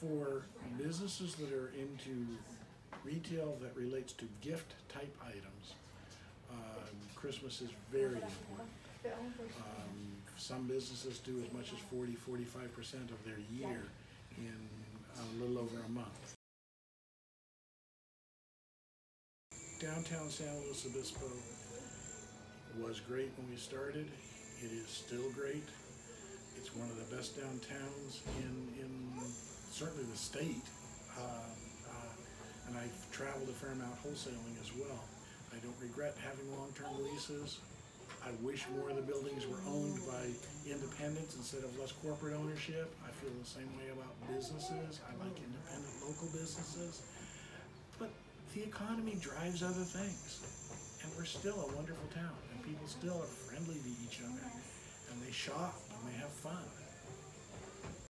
For businesses that are into retail that relates to gift type items, um, Christmas is very important. Um, some businesses do as much as 40, 45% of their year in a little over a month. Downtown San Luis Obispo was great when we started. It is still great. It's one of the best downtowns in, in certainly the state. Uh, uh, and I've traveled a fair amount wholesaling as well. I don't regret having long-term leases. I wish more of the buildings were owned by independents instead of less corporate ownership. I feel the same way about businesses. I like independent local businesses. But the economy drives other things. And we're still a wonderful town, and people still are friendly to each other, and they shop and they have fun.